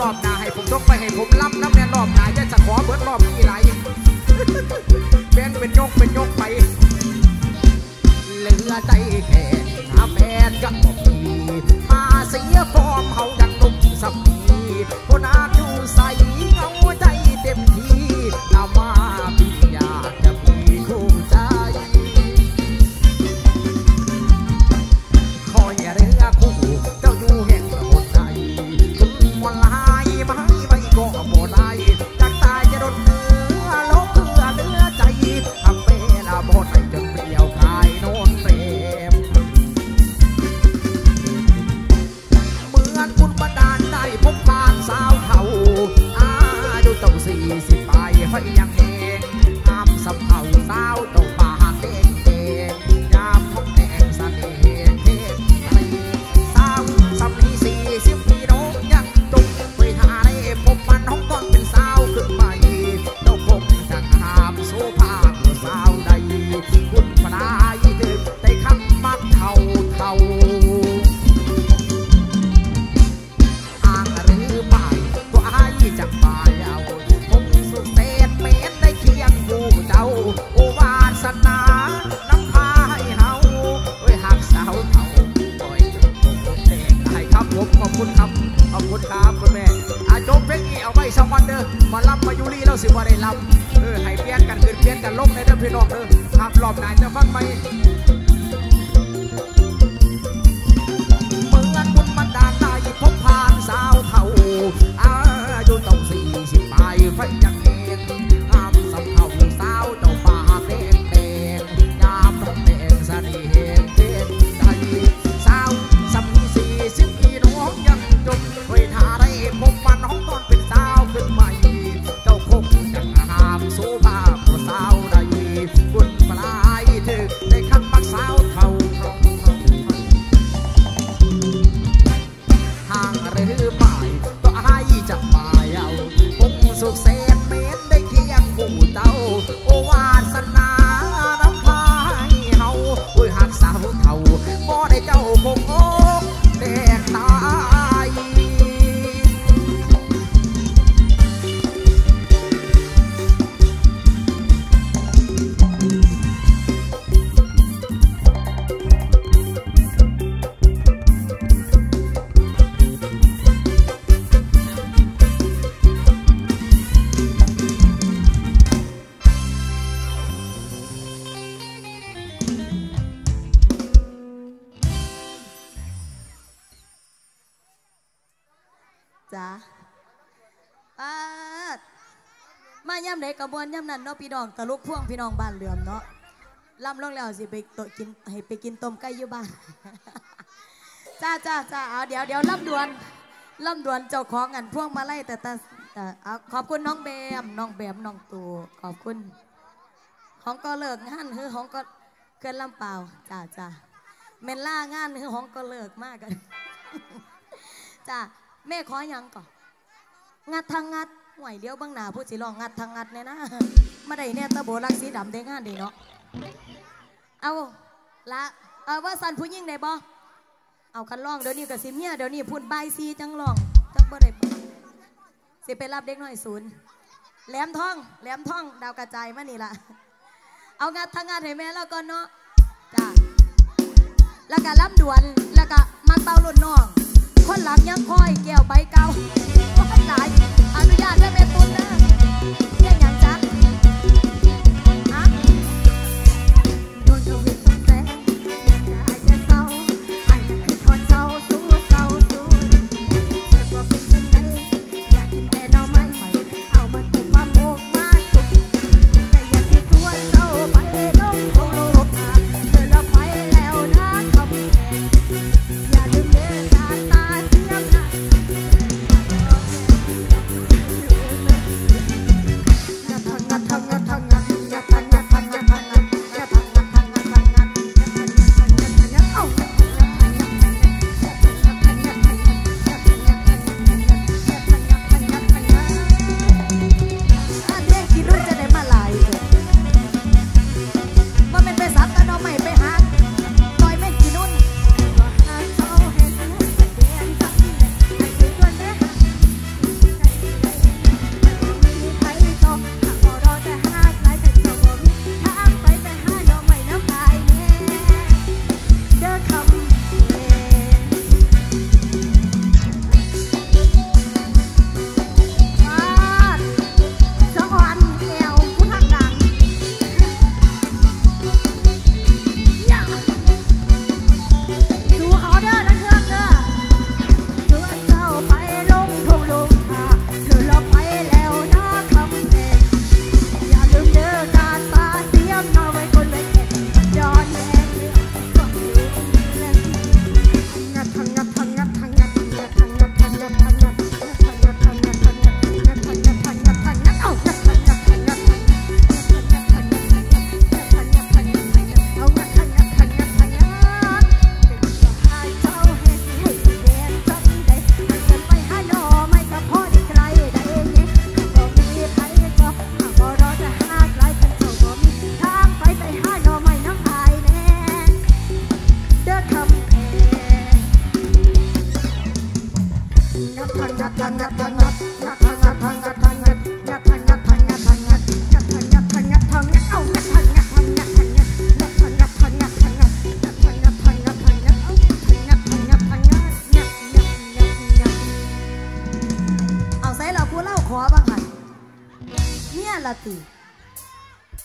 รอบหน้าให้ผมยกไปให้ผมล้ำน้ำแน่รอบหน้าจะจะขอเบิดรอบนี้ไหลแบ่งเป็นยกเป็นยกไป เหลือใจแค่หาแฟนกับผมมีมาเสียฟอร์มเขา สิบ กระบวนย่ำนั้นเนาะพี่น้องตะลุกพ่วงพี่น้องบ้านเหลื่อมเนาะล่ำลงแล้วสิไปตกินให้ไปกินต้มไก่อยู่บ้านจ้าจ้าจ้าเอาเดี๋ยวเดี๋ยวล่ำดวนล่ำดวนเจ้าของอันพ่วงมาไล่แต่แต่เอาขอบคุณน้องแบมน้องแบมน้องตูขอบคุณ ของก็เลิกงานคือของก็เกินลำเปล่าจ้าจ้าเมนล่างานคือของก็เลิกมากกันจ้าแม่ขอหยังก่อนงัดทางงัด ห่วยเดียวบางหนาพูดสิลองงัดทางงัดเนี่ยนะมาได้เนี่ยตะโบลักสีดำได้งานดีเนาะเอาละเอาว่าสันผู้ยิ่งได้บ่เอาคันลองเดี๋ยวนี้กับสิเมียเดี๋ยวนี้พูดใบายซีจังลองจังบ่ได้สิไปรับเด็กน้อยศูนย์แหลมทองแหลมทองดาวกระจายมานี่ละเอางัดทางงัดให้แม่แล้วก่อนเนาะจ้าแล้วก็รับด่วนแล้วก็มักเป้าหล่นน้อง คนหลังยังคอยแก้วใบเก่าคนหลายอนุญาตได้แม่ตุนนะเรียกย่างจ๊ะฮะโดนทวิ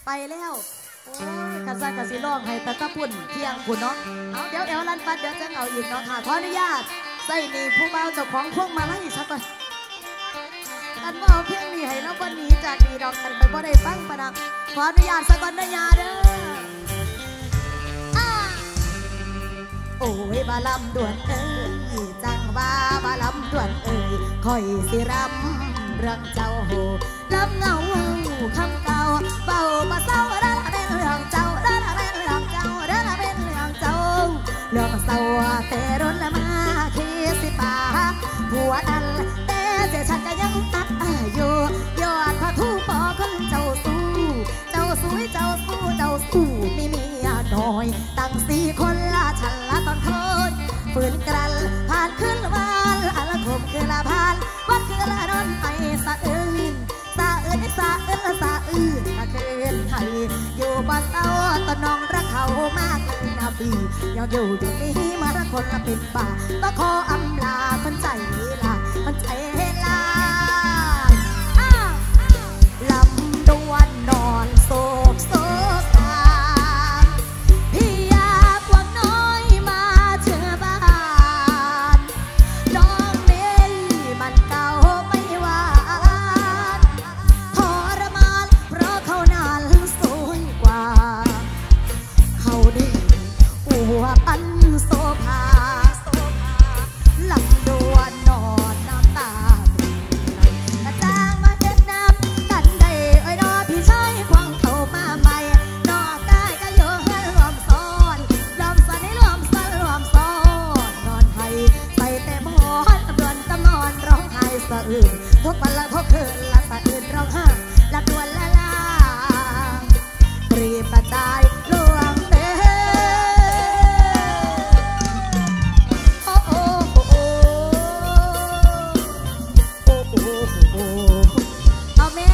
ไปแล้วโอ้ยกระซันกระสิร้องให้ตะตะปุ่นเที่ยงคุณเนาะเอาเดี๋ยวเดี๋ยวรันปัดเดี๋ยวจะเอาอีกเนาะค่ะขออนุญาตใส่นี่ผู้เบาเจ้าของพวงมาลัยสักก่อนอันว่าเอาเพียงนี้ให้แล้ววันนี้จากนี้ดอกกันไปบ่ได้ฟังประดังขออนุญาตสักก่อนนะยาเด้ออ้าโอ้ยบาลำด่วนเอ้ยจังว่าบาลำด่วนเอ้ยคอยสิรำเรื่องเจ้าโหลำเงาคำ เก่าเบามาเศร้าเด้อเป็นเรื่องเจ้าเด้อเป็นเรื่องเจ้าเด้อเป็นเรื่องเจ้าเรื่องเศร้าแต่รุนละมาคิดสิป่าผัวนั้นแต่เจฉันก็ยังตัดอยู่ยอดพระทูปอคนเจ้าสู้ เจ้าสวยเจ้าสู้เจ้าสู้มีเมียน้อย ตั้งสี่คนละฉันละตอนคนฝืนกรันผ่านขึ้นวันอันลคมคือละผ่านวันคือละนอนไปสะอื่น ต้าตอนน้องรักเขามากเลยนะพี่ยังอยู่ตรงนี้มาละคนละเป็นป่าต้องขออำลาคนใจลาคนใจ องไห้สะอื่น ทุกวันละทุกคืนละสะอื่นร้องห้าละดวนละลาปรีบกระจายลวงเตโอ้โอ้โอ้โอ้โอ้โอ้โอ้เอาแม่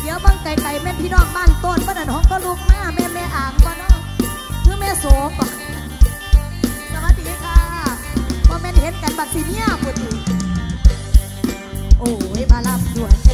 เดี๋ยวบังไก่ไก่แม่พี่น้องบ้านต้นบ้านน้องก็ลูกมาแม่แม่อ่างก็เนาะคือแม่โสปะสวัสดีค่ะว่าแม่เห็นกันบักสีเนียปุ่ โอ้ยมาลับด่วน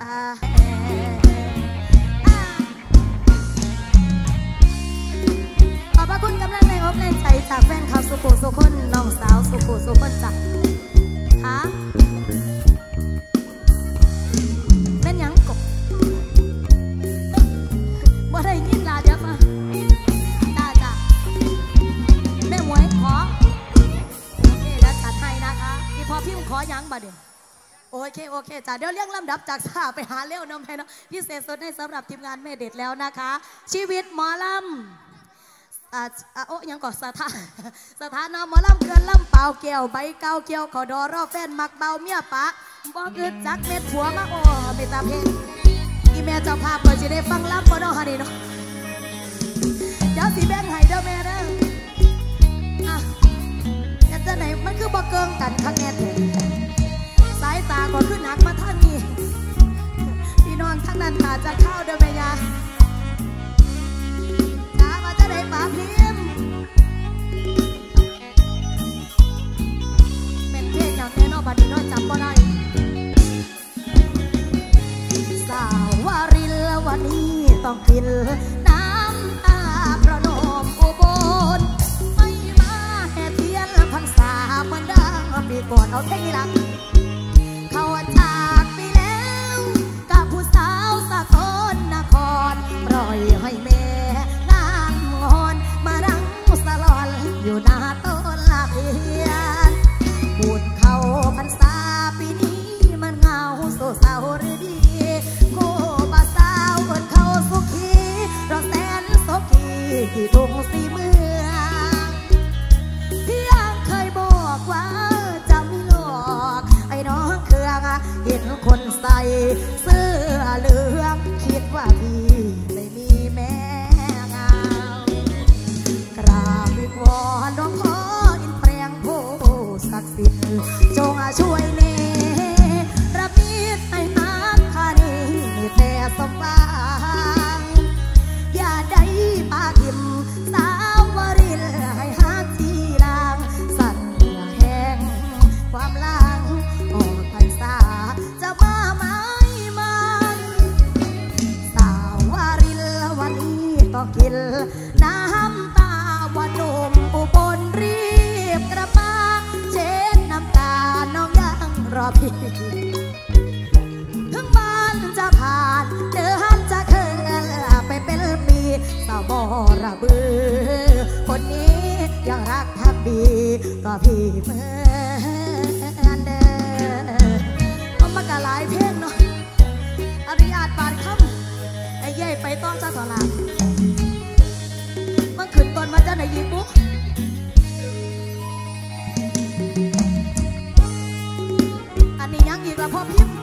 ขอบพระคุณกำลังในอกในใจจากแฟนคลับสุขุสุคนน้องสาวสุขุสุคนจ้ะคะเป็นหยังกบบ่ได้ยินลาเดี๋ยวมาจ้าจ้าแม่หมวยขอโอเคแล้วจัดให้นะคะพี่พอพี่ขอหยังบ่เดี๋ยว โอเคโอเคจ้าเดี๋ยวเรียงลำดับจากสาไปหาเร็วน้องแม่เนาะพิเศษสุดให้สำหรับทีมงานแม่เด็ดแล้วนะคะ ชีวิตหมอลำอ่าโอ้ยังก่อนสถานสถานะหมอลำเกินลำเปล่าแก้วใบเกาเกี่ยวขอดอรอแฟนมักเบาเมียปะบ่อึดจักเม็ดผัวมาโอ้เมตาเพลงอีแม่เจ้าภาพก็จะได้ฟังลำบ่เนาะฮะนี่เนาะเดี๋ยวสิแบงให้เด้อแม่เด้ออะแต่จะไหนมันคือบ่เกิงกันข้างแน่แท้ จะเข้าเด้อแม่ยาจ้ามาจะได้ป่าพิมพ์เป็นเพลงอย่างแน่นอนบัดนี้เนอนจำบ่ได้สาววาริลวันนี้ต้องกินน้ำตาพระนมอุบลไม่มาแห่เทียนพรรษาเหมือนดังปีก่อนเอาเพลงนี้ละเขา ล่อยให้แม่งานงอนมาดังสลอนอยู่หน้าต้นลาเพียนพูดเขาพรรษาปีนี้มันเงาโซเศร้าหรือดีโคบาสาวคนเขาสุขีเราแสนโสกีที่ทุ่งสีเมืองเพียงเคยบอกว่าจะไม่หลอก ไอ้น้องเครื่องเห็นคนใส่ ยังรักทักดีก็พี่เมือนเดิมเอามากะหลายเพลงเนาะอริอาจบาดคำไอ้เย่ไปต้องจ้าสลามมันขึ้นต้นมาจะไหนยิงบุ๊กอันนี้ยังอีกละพ่อพิมพ์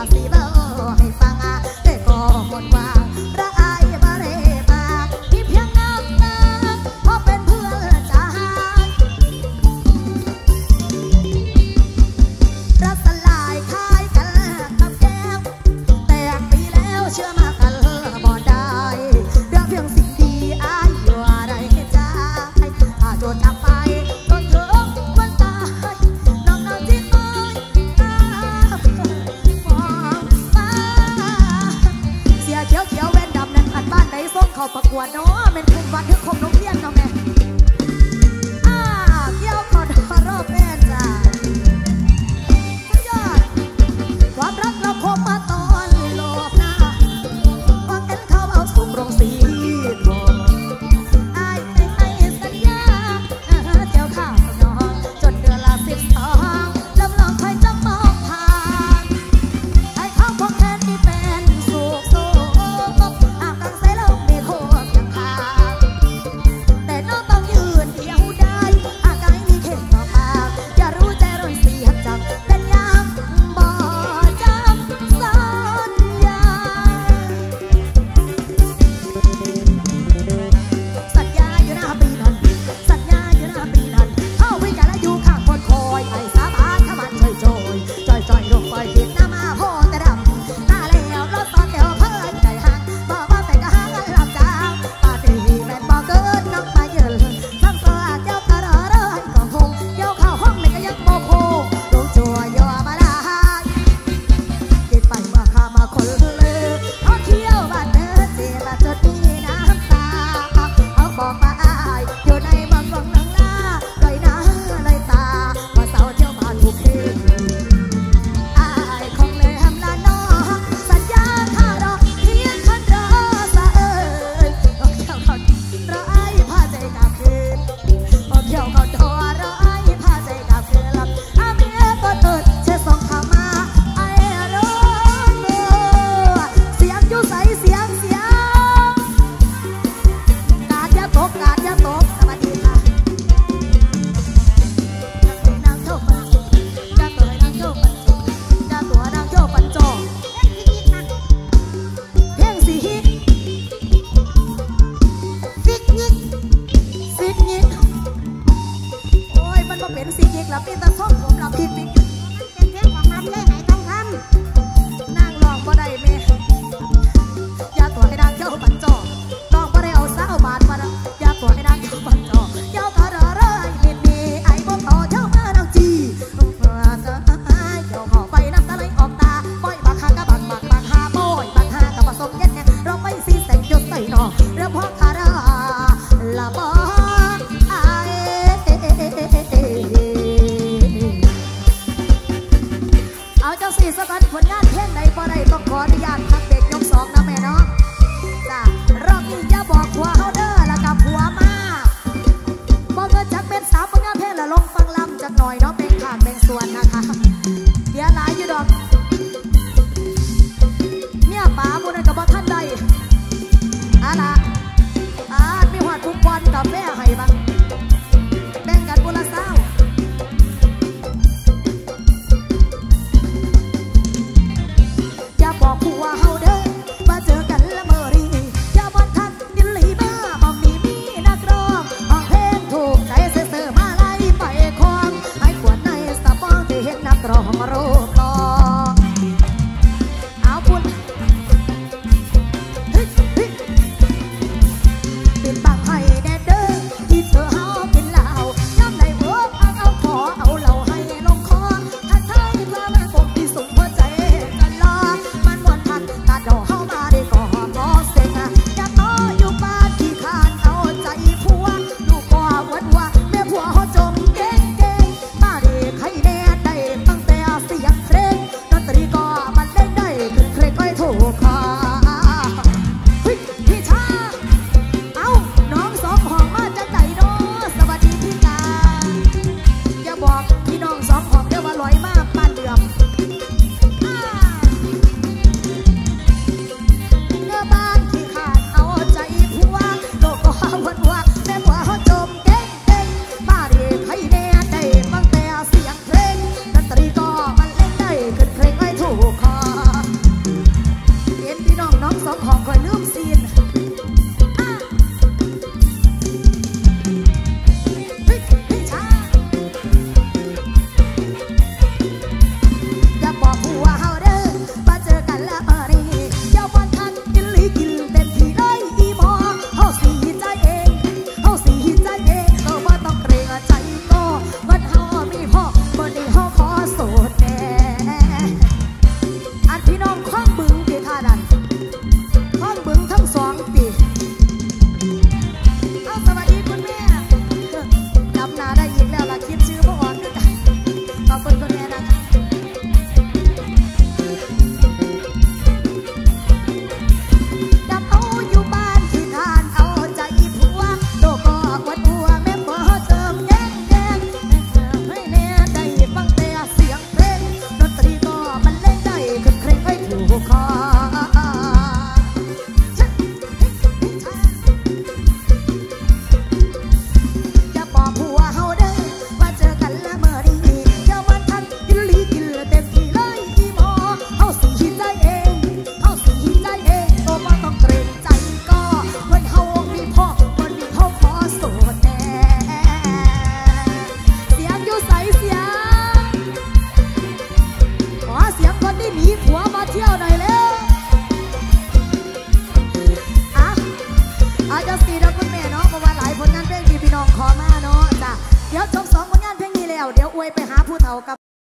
I'll sleep เ